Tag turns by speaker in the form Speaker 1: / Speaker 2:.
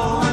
Speaker 1: Oh.